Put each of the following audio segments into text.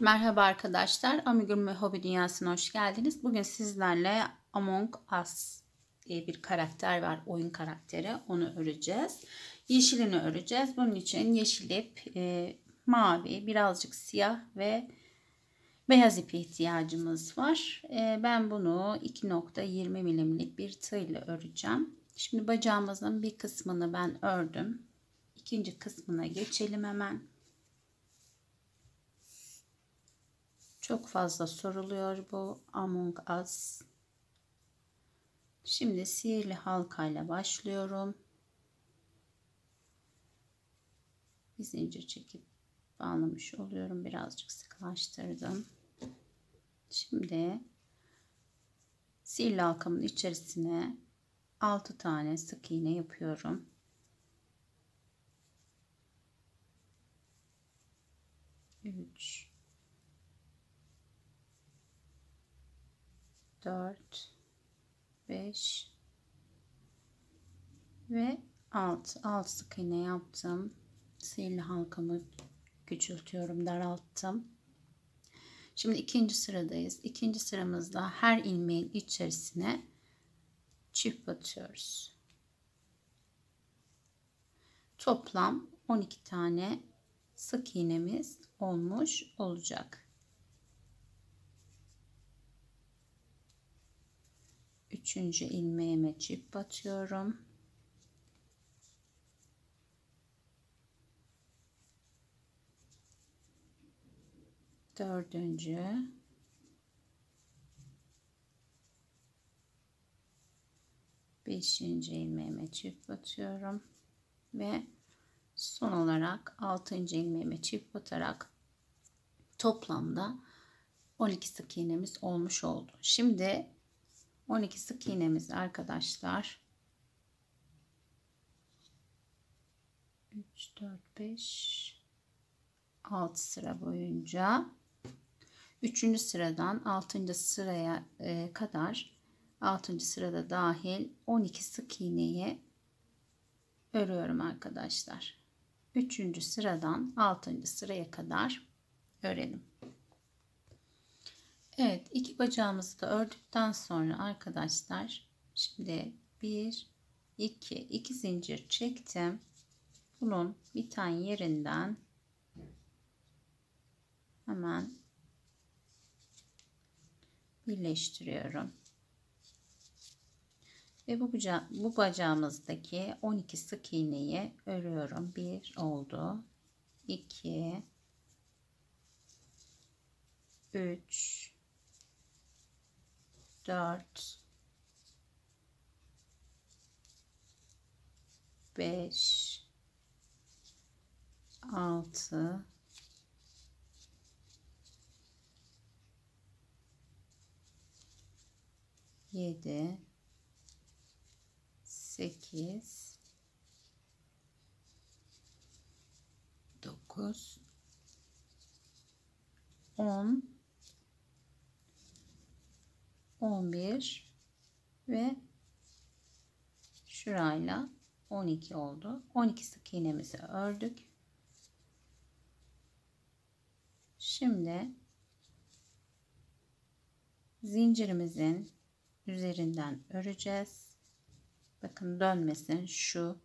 Merhaba arkadaşlar, Amigurumi Hobi Dünyası'na hoş geldiniz. Bugün sizlerle Among Us diye bir karakter var, oyun karakteri. Onu öreceğiz. Yeşilini öreceğiz. Bunun için yeşil ip, e, mavi, birazcık siyah ve beyaz ipi ihtiyacımız var. E, ben bunu 2.20 milimlik bir tığ ile öreceğim. Şimdi bacağımızın bir kısmını ben ördüm. İkinci kısmına geçelim hemen. Çok fazla soruluyor bu Among Us. Şimdi sihirli halkayla başlıyorum. Bir zincir çekip bağlamış oluyorum. Birazcık sıkılaştırdım. Şimdi sihirli halkamın içerisine 6 tane sık iğne yapıyorum. Üç, 4 5 ve 6 6 sık iğne yaptım. Sihirli halkamı küçültüyorum daralttım. Şimdi ikinci sıradayız. İkinci sıramızda her ilmeğin içerisine çift batıyoruz. Toplam 12 tane sık iğnemiz olmuş olacak üçüncü ilmeğime çift batıyorum. Dördüncü. Beşinci ilmeğime çift batıyorum. Ve son olarak altıncı ilmeğime çift batarak toplamda 12 sık iğnemiz olmuş oldu. Şimdi 12 sık iğnemiz arkadaşlar. 3 4 5 6 sıra boyunca 3. sıradan 6. sıraya e, kadar 6. sırada dahil 12 sık iğneyi örüyorum arkadaşlar. 3. sıradan 6. sıraya kadar örelim. Evet iki bacağımızı da ördükten sonra arkadaşlar şimdi bir iki iki zincir çektim. Bunun bir tane yerinden hemen birleştiriyorum. Ve bu, baca bu bacağımızdaki 12 sık iğneyi örüyorum. Bir oldu. 2 3 dört, beş, altı, yedi, sekiz, dokuz, on 11 ve şurayla 12 oldu. 12 sık iğnemizi ördük. Şimdi zincirimizin üzerinden öreceğiz. Bakın dönmesin şu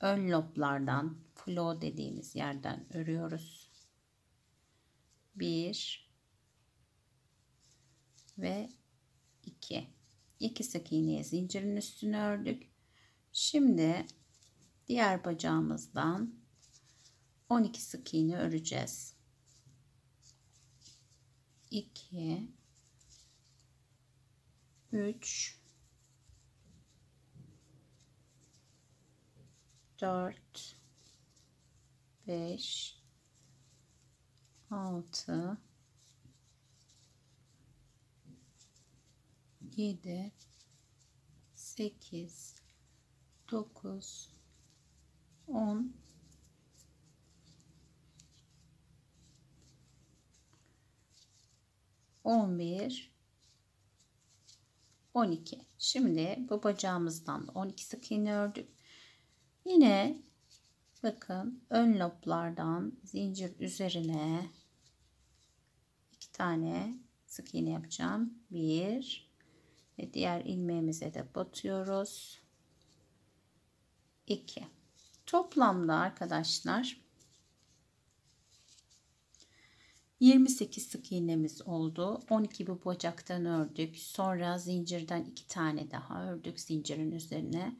ön loblardan flow dediğimiz yerden örüyoruz. 1 ve 2. 2 sık iğneye zincirin üstünü ördük. Şimdi diğer bacağımızdan 12 sık iğne öreceğiz. 2 3 4 5 6 7 8 9 10 11 12 şimdi bu bacağımızdan 12 sık iğne ördük. Yine bakın ön loblardan zincir üzerine iki tane sık iğne yapacağım. Bir ve diğer ilmeğimize de batıyoruz. 2. Toplamda arkadaşlar 28 sık iğnemiz oldu. 12 bu bacaktan ördük. Sonra zincirden iki tane daha ördük zincirin üzerine.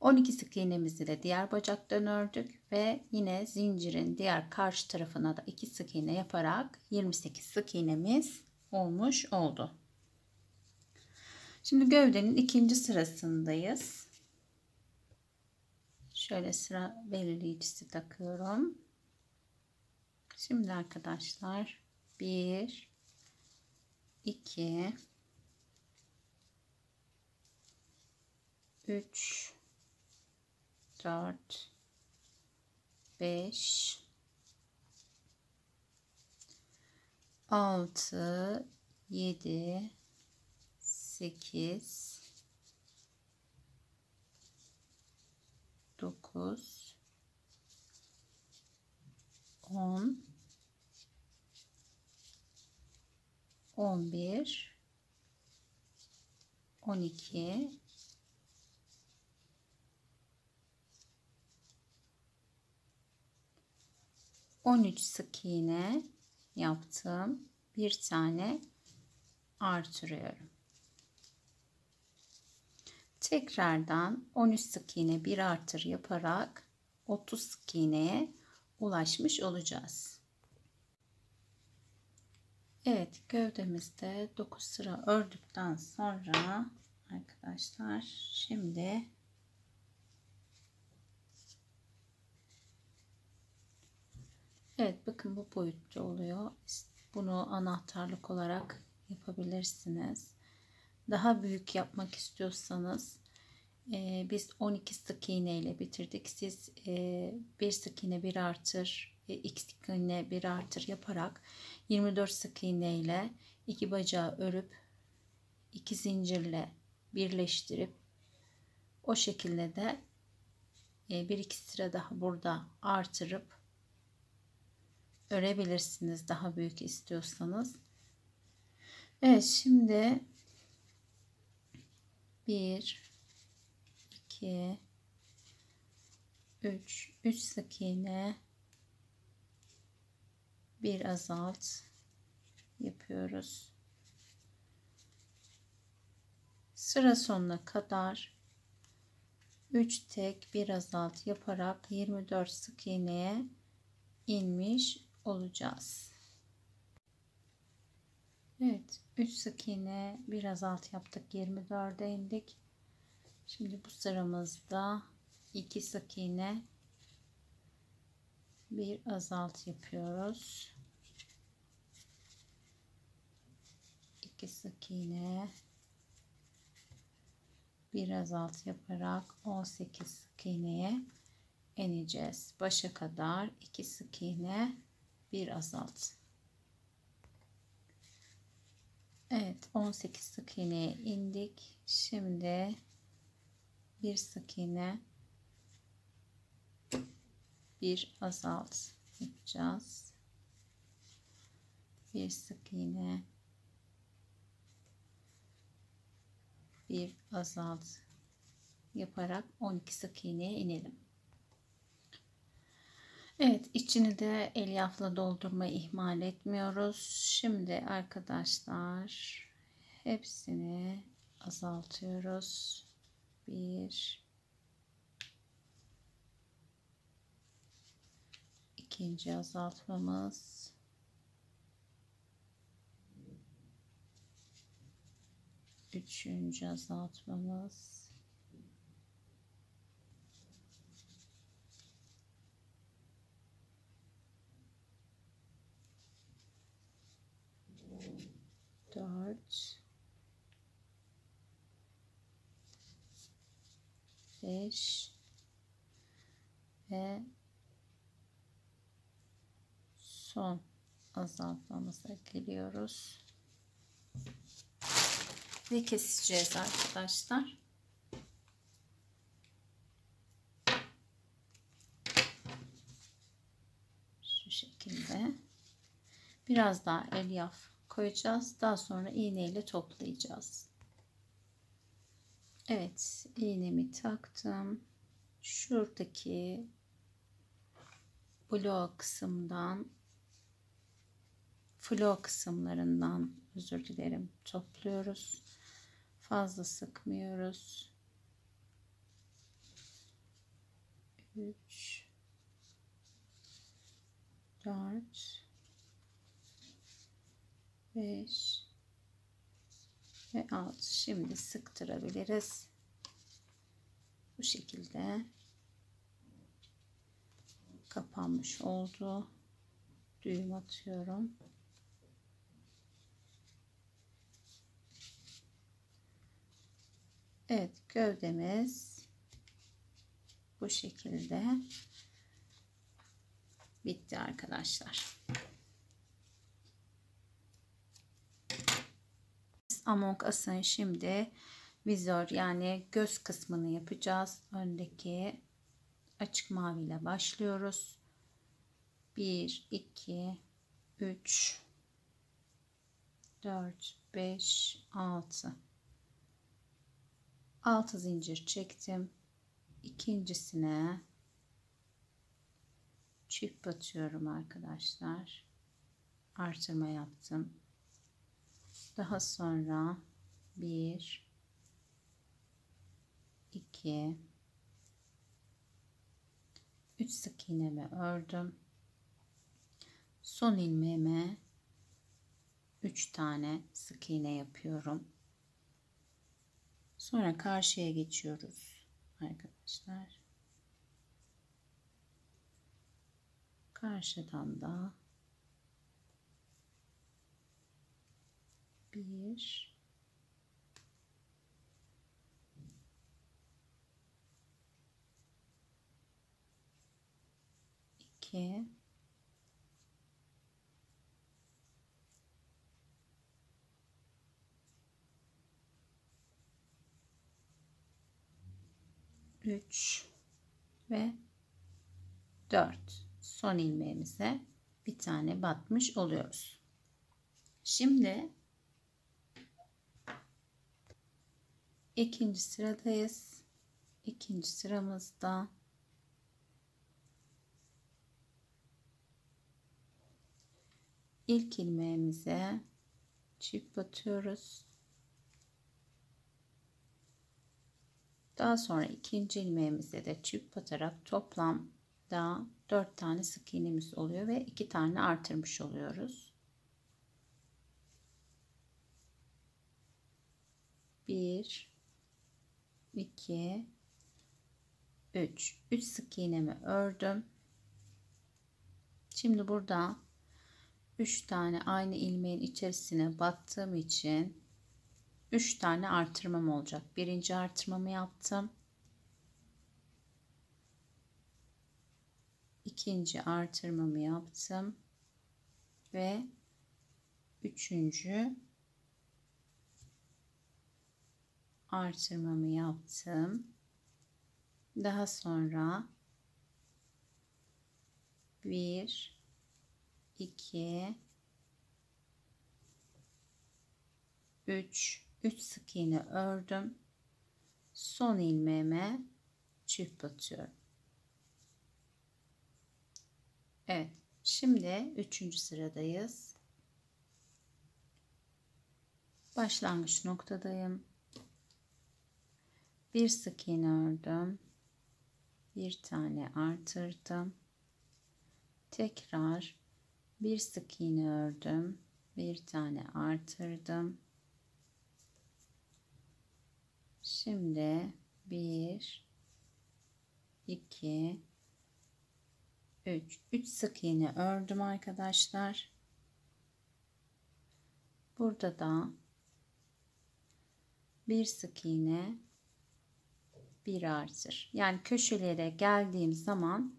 12 sık iğnemizi de diğer bacaktan ördük ve yine zincirin diğer karşı tarafına da 2 sık iğne yaparak 28 sık iğnemiz olmuş oldu. Şimdi gövdenin ikinci sırasındayız. Şöyle sıra belirleyicisi takıyorum. Şimdi arkadaşlar 1 2 3 4 5 6 7 8 9 10 11 12 13 sık iğne yaptım. Bir tane artırıyorum. Tekrardan 13 sık iğne bir artır yaparak 30 sık iğneye ulaşmış olacağız. Evet gövdemizde 9 sıra ördükten sonra arkadaşlar şimdi Evet bakın bu boyutta oluyor. Bunu anahtarlık olarak yapabilirsiniz. Daha büyük yapmak istiyorsanız e, biz 12 sık iğne ile bitirdik. Siz e, bir sık iğne bir artır, e, iki sık iğne bir artır yaparak 24 sık iğne ile iki bacağı örüp iki zincirle birleştirip o şekilde de e, bir iki sıra daha burada artırıp örebilirsiniz daha büyük istiyorsanız. Evet şimdi 1 2 3 3 sık iğne bir azalt yapıyoruz. Sıra sonuna kadar 3 tek bir azalt yaparak 24 sık iğneye inmiş olacağız. Evet 3 sık iğne biraz alt yaptık 24'e indik. Şimdi bu sıramızda 2 sık iğne bir azalt yapıyoruz. 2 sık iğne bir azalt yaparak 18 sık iğneye ineceğiz. Başa kadar 2 sık iğne bir azalt. Evet 18 sık iğneye indik. Şimdi bir sık iğne bir azalt yapacağız. Bir sık iğne bir azalt yaparak 12 sık iğneye inelim. Evet içini de elyafla doldurmayı ihmal etmiyoruz. Şimdi arkadaşlar hepsini azaltıyoruz. Bir ikinci azaltmamız üçüncü azaltmamız dört, beş ve son azaltmamıza giriyoruz. Ve keseceğiz arkadaşlar. Şu şekilde. Biraz daha elyaf koyacağız. Daha sonra iğneyle toplayacağız. Evet, iğnemi taktım. Şuradaki blok kısımdan flow kısımlarından özür dilerim topluyoruz. Fazla sıkmıyoruz. 3 4 5 ve 6 şimdi sıktırabiliriz. Bu şekilde kapanmış oldu. Düğüm atıyorum. Evet gövdemiz bu şekilde bitti arkadaşlar. Among Us'ın şimdi vizör yani göz kısmını yapacağız. Öndeki açık mavi ile başlıyoruz. 1, 2, 3, 4, 5, 6. 6 zincir çektim. İkincisine çift batıyorum arkadaşlar. Artırma yaptım. Daha sonra 1 2 3 sık iğnemi ördüm. Son ilmeğime 3 tane sık iğne yapıyorum. Sonra karşıya geçiyoruz arkadaşlar. Karşıdan da bir iki. 3 ve 4 son ilmeğimize bir tane batmış oluyoruz. Şimdi ikinci sıradayız. İkinci sıramızda ilk ilmeğimize çift batıyoruz. Daha sonra ikinci ilmeğimizde de çift batarak toplamda 4 tane sık iğnemiz oluyor ve 2 tane artırmış oluyoruz. 1 2 3 3 sık iğnemi ördüm. Şimdi burada 3 tane aynı ilmeğin içerisine battığım için 3 tane artırmam olacak. Birinci artırmamı yaptım. ikinci artırmamı yaptım. Ve üçüncü artırmamı yaptım. Daha sonra bir, iki, üç, 3 sık iğne ördüm. Son ilmeğime çift batıyorum. Evet. Şimdi 3. sıradayız. Başlangıç noktadayım. Bir sık iğne ördüm. Bir tane artırdım. Tekrar bir sık iğne ördüm. Bir tane artırdım. Şimdi 1 2 3 3 sık iğne ördüm arkadaşlar. Burada da bir sık iğne bir artır. Yani köşelere geldiğim zaman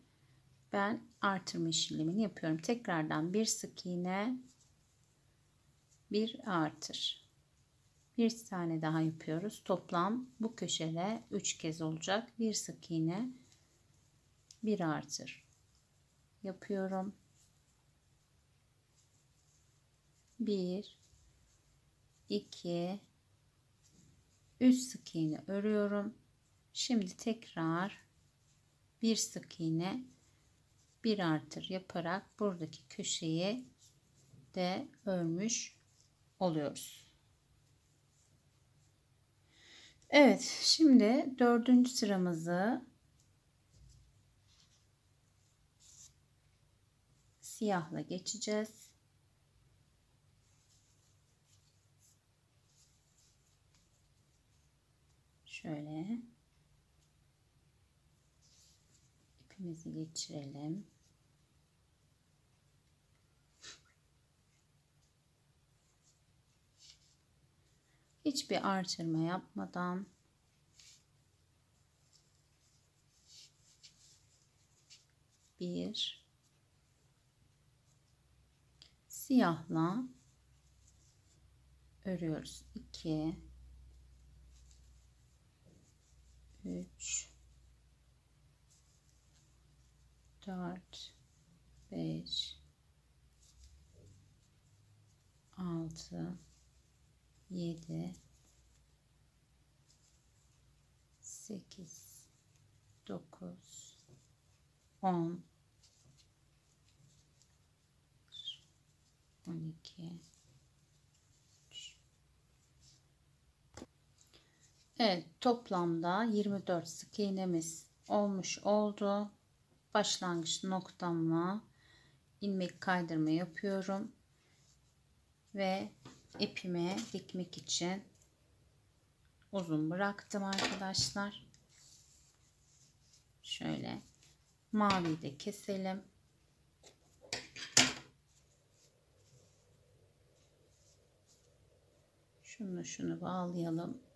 ben artırma işlemini yapıyorum. Tekrardan bir sık iğne bir artır. Bir tane daha yapıyoruz. Toplam bu köşede 3 kez olacak. Bir sık iğne, bir artır yapıyorum. 1 2 3 sık iğne örüyorum. Şimdi tekrar bir sık iğne bir artır yaparak buradaki köşeyi de örmüş oluyoruz. Evet şimdi dördüncü sıramızı siyahla geçeceğiz. Şöyle ipimizi geçirelim. Hiçbir artırma yapmadan bir siyahla örüyoruz. 2 3 4 5 6 7 8 9 10 12 Evet toplamda 24 sık iğnemiz olmuş oldu. Başlangıç noktamla ilmek kaydırma yapıyorum. Ve ipimi dikmek için uzun bıraktım arkadaşlar. Şöyle mavi de keselim. Şunu şunu bağlayalım.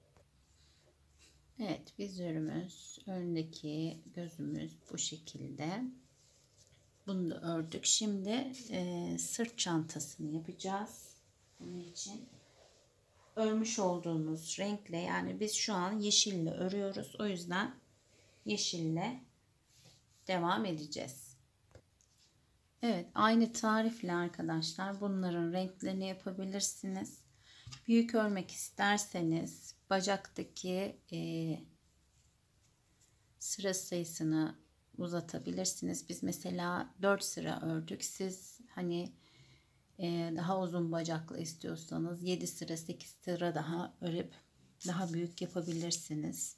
Evet vizörümüz öndeki gözümüz bu şekilde. Bunu da ördük. Şimdi e, sırt çantasını yapacağız. Bunun için örmüş olduğumuz renkle yani biz şu an yeşille örüyoruz. O yüzden yeşille devam edeceğiz. Evet aynı tarifle arkadaşlar bunların renklerini yapabilirsiniz. Büyük örmek isterseniz bacaktaki e, sıra sayısını uzatabilirsiniz. Biz mesela 4 sıra ördük. Siz hani e, daha uzun bacaklı istiyorsanız 7 sıra 8 sıra daha örüp daha büyük yapabilirsiniz.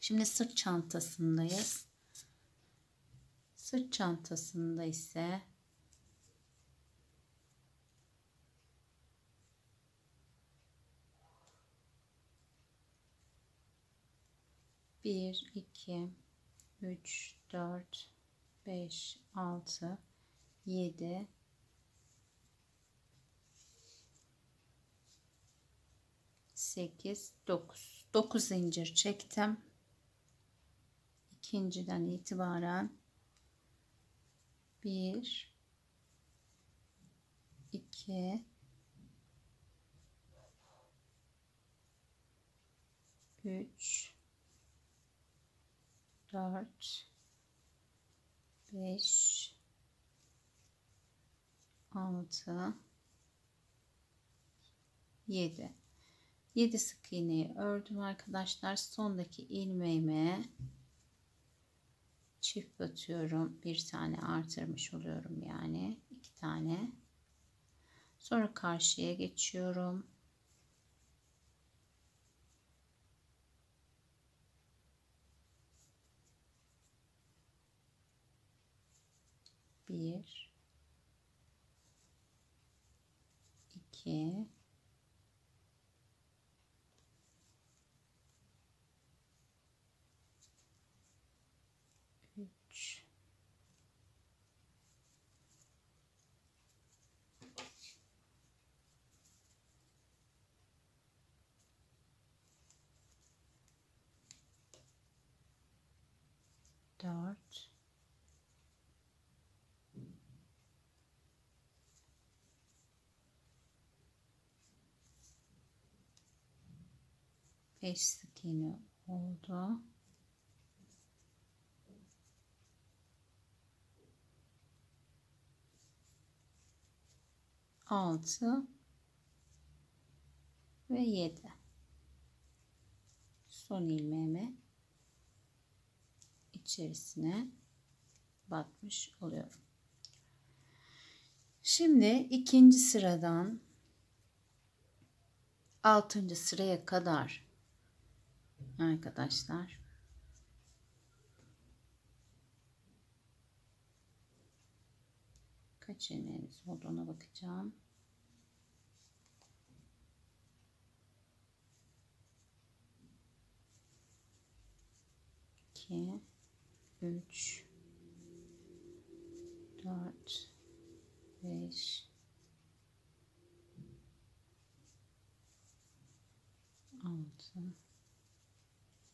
Şimdi sırt çantasındayız. Sırt çantasında ise bir, iki, üç, dört, beş, altı, yedi, 8 9 9 zincir çektim. İkinciden itibaren 1 2 3 4 5 6 7 7 sık iğneyi ördüm arkadaşlar. Sondaki ilmeğime çift batıyorum. Bir tane artırmış oluyorum yani. iki tane. Sonra karşıya geçiyorum. Bir, iki, 3 dört beş sık iğne oldu. 6 ve 7 son ilmeğimi içerisine batmış oluyorum. Şimdi ikinci sıradan altıncı sıraya kadar arkadaşlar kaç ilmeğimiz olduğuna bakacağım. 2 3 4 5 6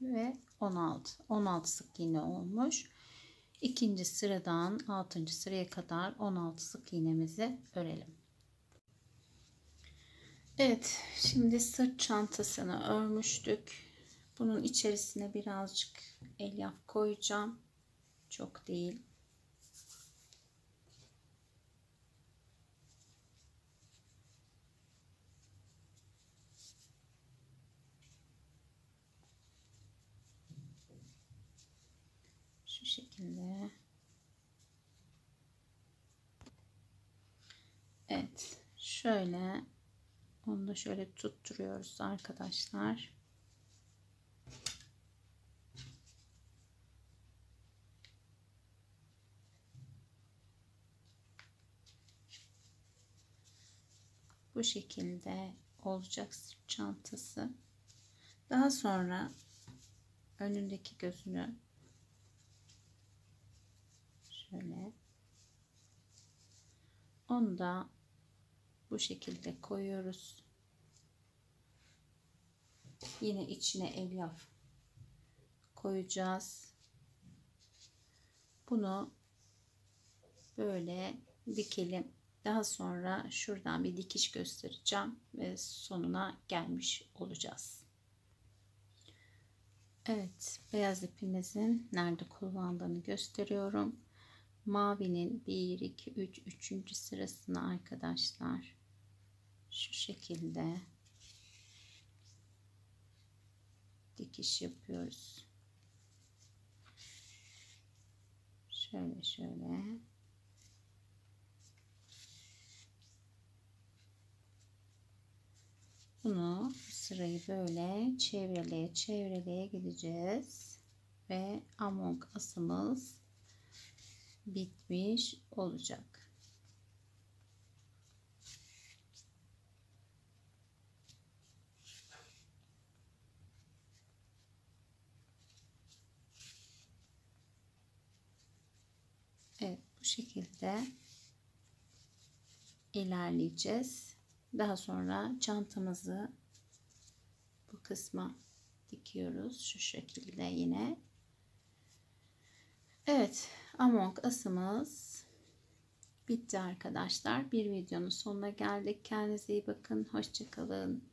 ve 16 16 sık iğne olmuş ikinci sıradan 6. sıraya kadar 16 sık iğnemizi örelim Evet şimdi sırt çantasını örmüştük bunun içerisine birazcık elyaf koyacağım çok değil. Şu şekilde. Evet. Şöyle onu da şöyle tutturuyoruz arkadaşlar. bu şekilde olacak çantası. Daha sonra önündeki gözünü şöyle onu da bu şekilde koyuyoruz. Yine içine elyaf koyacağız. Bunu böyle dikelim. Daha sonra şuradan bir dikiş göstereceğim ve sonuna gelmiş olacağız. Evet, beyaz ipimizin nerede kullandığını gösteriyorum. Mavinin 1, 2, 3, 3. sırasını arkadaşlar şu şekilde dikiş yapıyoruz. Şöyle şöyle. Bunu sırayı böyle çevreleye çevreleye gideceğiz. Ve Among Us'ımız bitmiş olacak. Evet bu şekilde ilerleyeceğiz. Daha sonra çantamızı bu kısma dikiyoruz. Şu şekilde yine. Evet. Among Us'ımız bitti arkadaşlar. Bir videonun sonuna geldik. Kendinize iyi bakın. Hoşçakalın.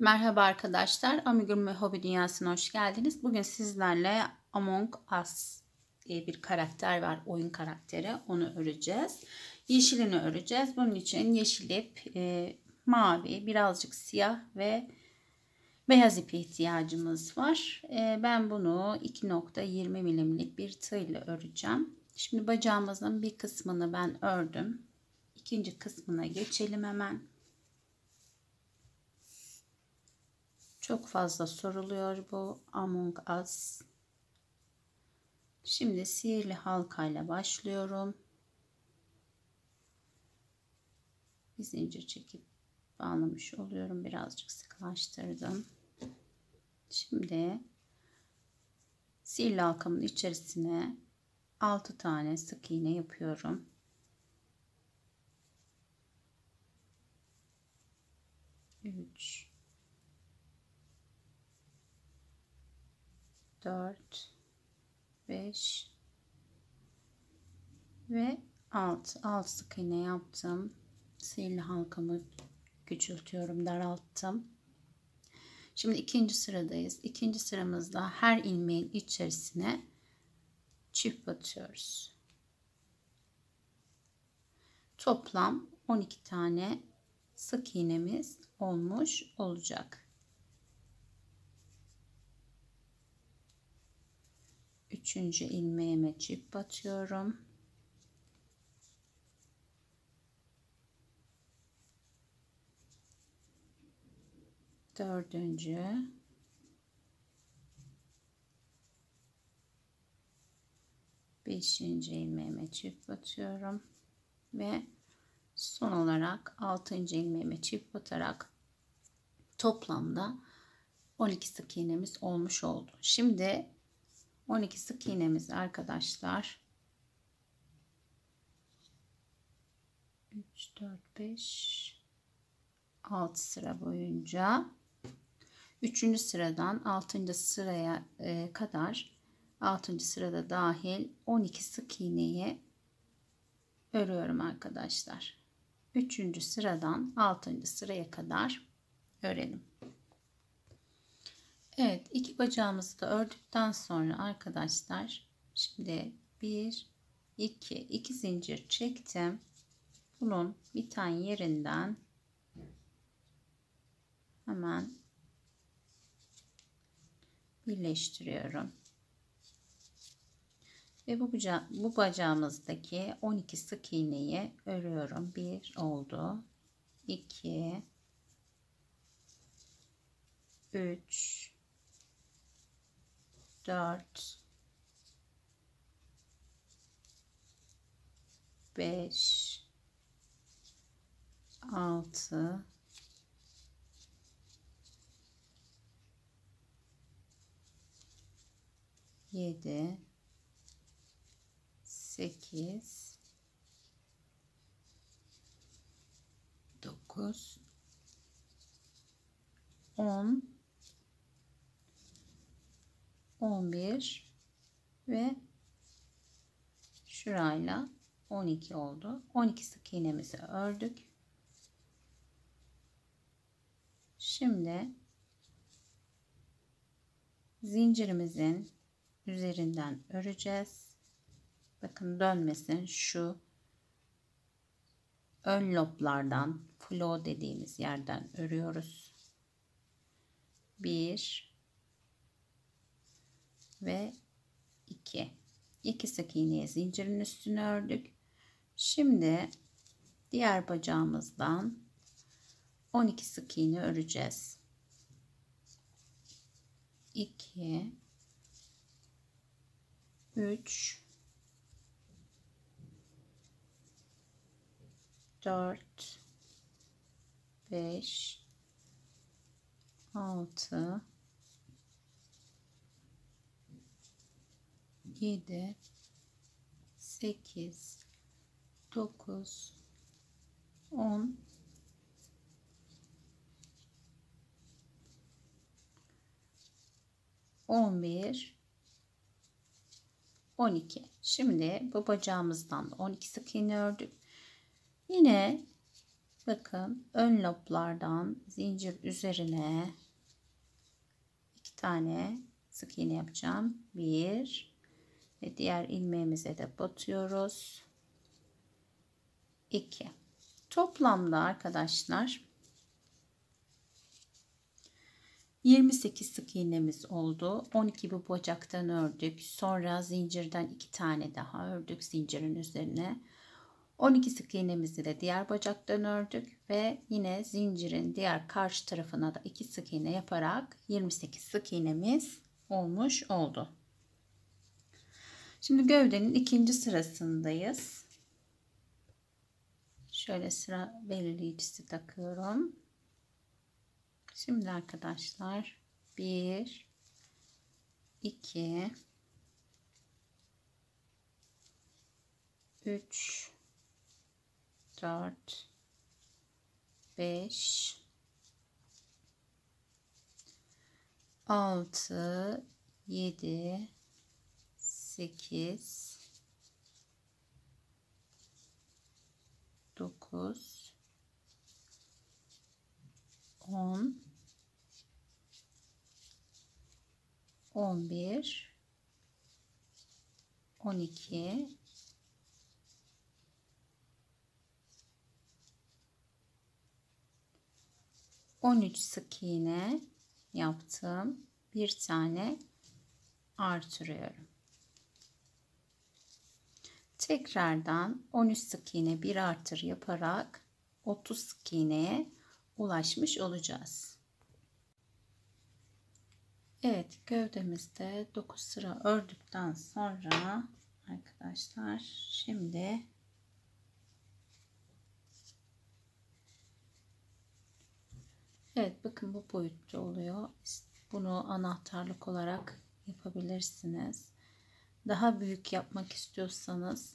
Merhaba arkadaşlar. Amigurumi Hobi Dünyası'na hoş geldiniz. Bugün sizlerle Among Us diye bir karakter var. Oyun karakteri. Onu öreceğiz. Yeşilini öreceğiz. Bunun için yeşil ip, e, mavi, birazcık siyah ve beyaz ipe ihtiyacımız var. E, ben bunu 2.20 milimlik bir tığ ile öreceğim. Şimdi bacağımızın bir kısmını ben ördüm. İkinci kısmına geçelim hemen. Çok fazla soruluyor bu Among Us. Şimdi sihirli halkayla başlıyorum. Bir zincir çekip bağlamış oluyorum. Birazcık sıkılaştırdım. Şimdi sihirli halkamın içerisine 6 tane sık iğne yapıyorum. Üç, dört, beş ve alt. Alt sık iğne yaptım. Sihirli halkamı küçültüyorum, daralttım. Şimdi ikinci sıradayız. İkinci sıramızda her ilmeğin içerisine çift batıyoruz. Toplam 12 tane sık iğnemiz olmuş olacak. Üçüncü ilmeğime çift batıyorum. Dördüncü beşinci ilmeğime çift batıyorum ve son olarak altıncı ilmeğime çift batarak toplamda 12 sık iğnemiz olmuş oldu. Şimdi 12 sık iğnemiz arkadaşlar 3 4 5 6 sıra boyunca 3. sıradan 6. sıraya e, kadar 6. sırada dahil 12 sık iğneyi örüyorum arkadaşlar. 3. sıradan 6. sıraya kadar örelim. Evet iki bacağımızı da ördükten sonra arkadaşlar şimdi 1 2 2 zincir çektim. Bunun biten yerinden hemen birleştiriyorum. Ve bu, baca bu bacağımızdaki 12 sık iğneyi örüyorum. 1 oldu. 2 3 4 5 6 7 8 9 10 11 ve şurayla 12 oldu. 12 sık iğnemizi ördük. Şimdi zincirimizin üzerinden öreceğiz. Bakın dönmesin şu ön loblardan flow dediğimiz yerden örüyoruz. 1 ve 2 2 sık iğneye zincirin üstüne ördük. Şimdi diğer bacağımızdan 12 sık iğne öreceğiz. 2 3 4 5 6 7 8 9 10 11 12 şimdi bu bacağımızdan 12 sık iğne ördük. Yine bakın ön loblardan zincir üzerine iki tane sık iğne yapacağım. Bir ve diğer ilmeğimize de batıyoruz 2 toplamda arkadaşlar 28 sık iğnemiz oldu. 12 bu bacaktan ördük. Sonra zincirden 2 tane daha ördük zincirin üzerine. 12 sık iğnemizi de diğer bacaktan ördük ve yine zincirin diğer karşı tarafına da 2 sık iğne yaparak 28 sık iğnemiz olmuş oldu. Şimdi gövdenin ikinci sırasındayız. Şöyle sıra belirleyicisi takıyorum. Şimdi arkadaşlar 1 2 3 4 5 6 7 8 9 10 11 12 13 sık iğne yaptım. Bir tane artırıyorum. Tekrardan 13 sık iğne bir artır yaparak 30 sık iğneye ulaşmış olacağız. Evet gövdemizde 9 sıra ördükten sonra arkadaşlar şimdi Evet bakın bu boyutta oluyor. Bunu anahtarlık olarak yapabilirsiniz. Daha büyük yapmak istiyorsanız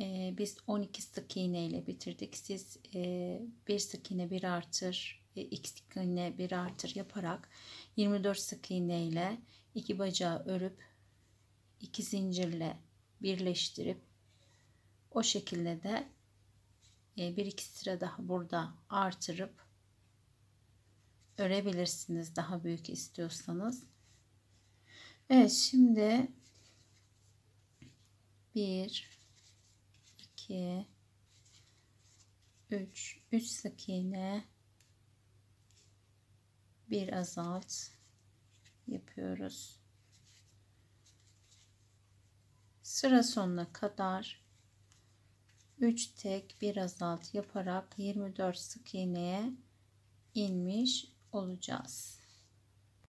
e, biz 12 sık iğne ile bitirdik. Siz e, bir sık iğne bir artır, e, iki sık iğne bir artır yaparak 24 sık iğne ile iki bacağı örüp iki zincirle birleştirip o şekilde de e, bir iki sıra daha burada artırıp örebilirsiniz daha büyük istiyorsanız. Evet şimdi 1 2 3 3 sık iğne bir azalt yapıyoruz. Sıra sonuna kadar 3 tek bir azalt yaparak 24 sık iğneye inmiş olacağız.